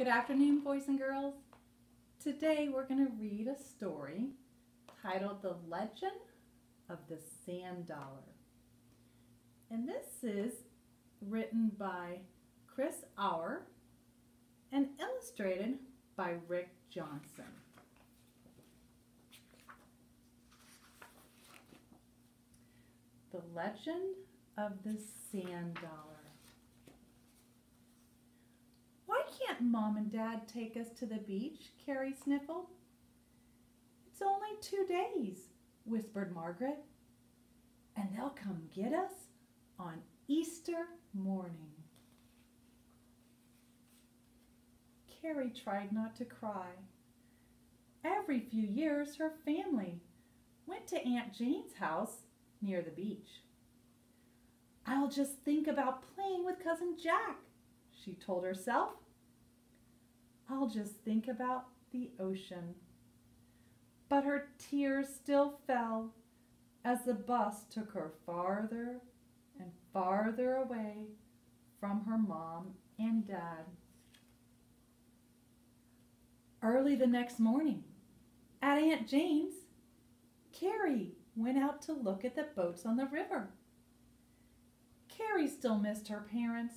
Good afternoon, boys and girls. Today we're going to read a story titled The Legend of the Sand Dollar. And this is written by Chris Auer and illustrated by Rick Johnson. The Legend of the Sand Dollar. Mom and Dad take us to the beach? Carrie sniffled. It's only two days, whispered Margaret. And they'll come get us on Easter morning. Carrie tried not to cry. Every few years, her family went to Aunt Jane's house near the beach. I'll just think about playing with Cousin Jack, she told herself. I'll just think about the ocean. But her tears still fell as the bus took her farther and farther away from her mom and dad. Early the next morning, at Aunt Jane's, Carrie went out to look at the boats on the river. Carrie still missed her parents,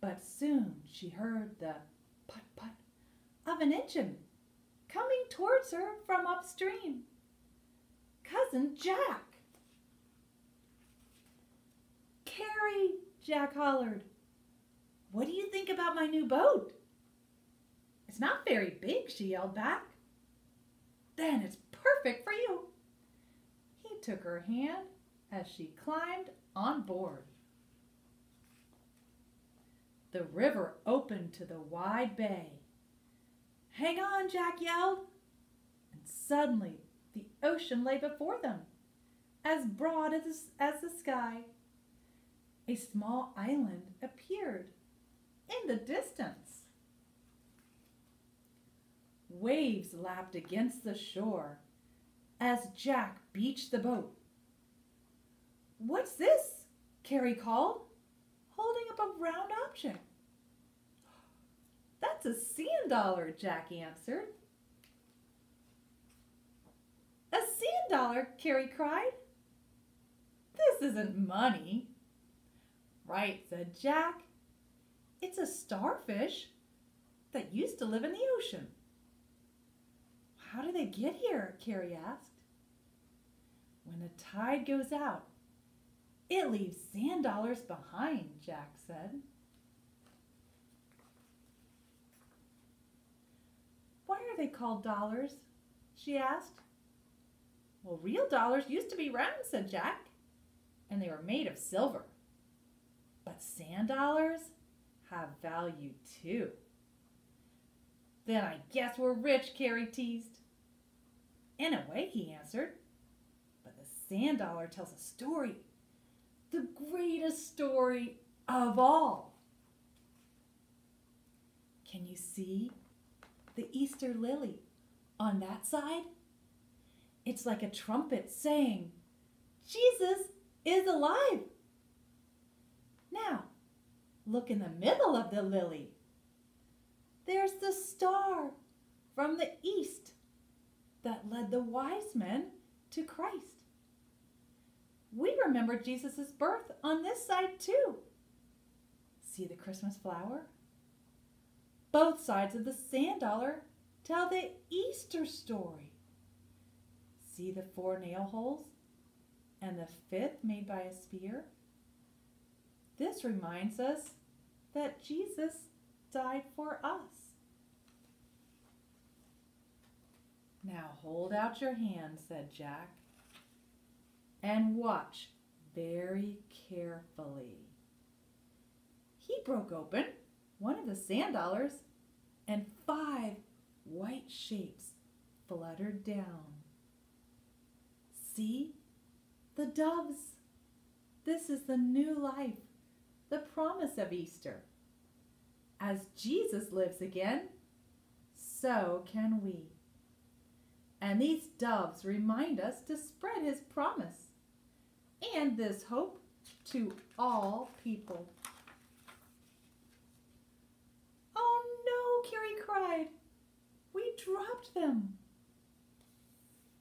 but soon she heard the put put of an engine coming towards her from upstream. Cousin Jack. Carrie, Jack hollered. What do you think about my new boat? It's not very big, she yelled back. Then it's perfect for you. He took her hand as she climbed on board. The river opened to the wide bay. Hang on, Jack yelled. And suddenly the ocean lay before them, as broad as, as the sky. A small island appeared in the distance. Waves lapped against the shore as Jack beached the boat. What's this? Carrie called, holding up a round object. That's a sand dollar, Jack answered. A sand dollar, Carrie cried. This isn't money. Right, said Jack. It's a starfish that used to live in the ocean. How do they get here? Carrie asked. When the tide goes out, it leaves sand dollars behind, Jack said. Why are they called dollars? she asked. Well, real dollars used to be round, said Jack, and they were made of silver. But sand dollars have value too. Then I guess we're rich, Carrie teased. In a way, he answered. But the sand dollar tells a story, the greatest story of all. Can you see the Easter lily on that side? It's like a trumpet saying, Jesus is alive. Now, look in the middle of the lily. There's the star from the east that led the wise men to Christ. We remember Jesus' birth on this side too. See the Christmas flower? Both sides of the sand dollar tell the Easter story. See the four nail holes and the fifth made by a spear? This reminds us that Jesus died for us. Now hold out your hand, said Jack, and watch very carefully. He broke open one of the sand dollars and five white shapes fluttered down. See? The doves. This is the new life, the promise of Easter. As Jesus lives again, so can we. And these doves remind us to spread his promise and this hope to all people. Oh no, Carrie cried. We dropped them.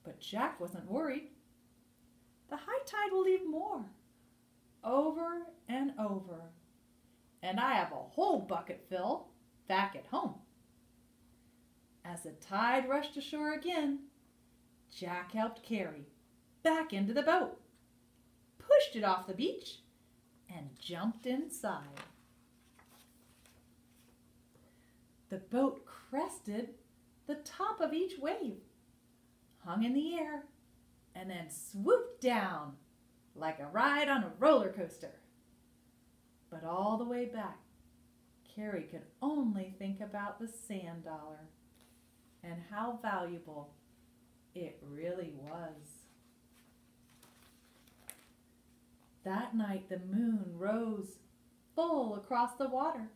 But Jack wasn't worried. The high tide will leave more, over and over, and I have a whole bucket full back at home. As the tide rushed ashore again, Jack helped Carrie back into the boat, pushed it off the beach, and jumped inside. The boat crested the top of each wave, hung in the air, and then swooped down like a ride on a roller coaster. But all the way back, Carrie could only think about the sand dollar and how valuable it really was. That night the moon rose full across the water.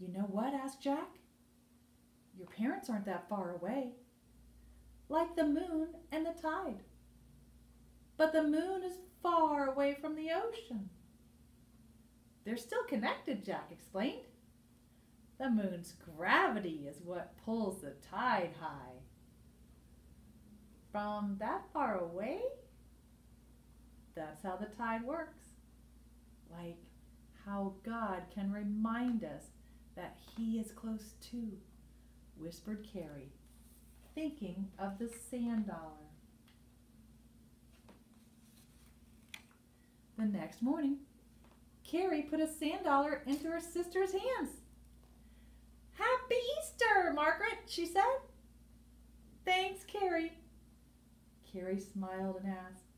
You know what? asked Jack. Your parents aren't that far away, like the moon and the tide. But the moon is far away from the ocean. They're still connected, Jack explained. The moon's gravity is what pulls the tide high. From that far away? That's how the tide works. Like how God can remind us that He is close too, whispered Carrie, thinking of the sand dollar. The next morning, Carrie put a sand dollar into her sister's hands. Happy Easter, Margaret, she said. Thanks, Carrie. Carrie smiled and asked,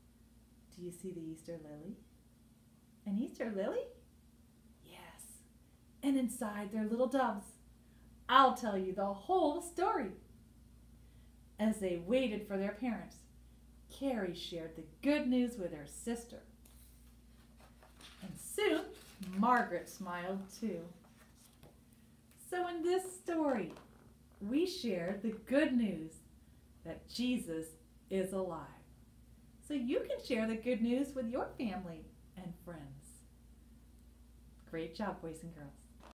Do you see the Easter lily? An Easter lily? Yes. And inside they're little doves. I'll tell you the whole story. As they waited for their parents, Carrie shared the good news with her sister. And soon, Margaret smiled too. So, in this story, we share the good news that Jesus is alive. So, you can share the good news with your family and friends. Great job, boys and girls.